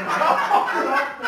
ハハハハ